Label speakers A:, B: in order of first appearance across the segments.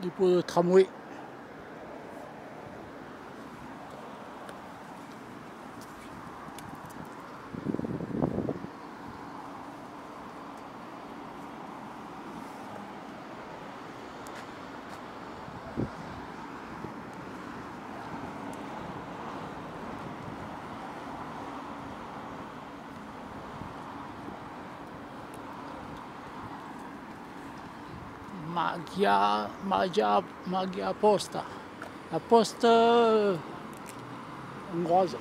A: dépôt de tramway. Magia, magia, magia posta. La poste hongroise.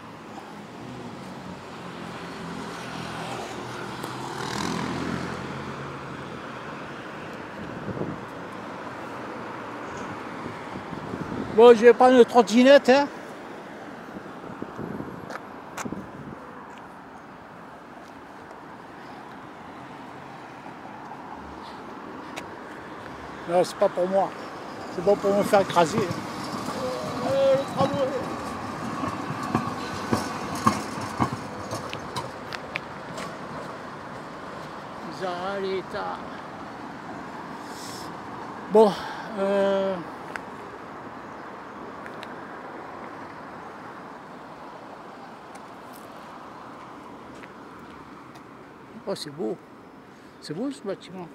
A: Bon, je vais prendre une trottinette. Hein. Non, c'est pas pour moi. C'est bon pour me faire écraser. Euh, le tramway. Bon, euh... Oh, c'est beau. C'est beau ce bâtiment.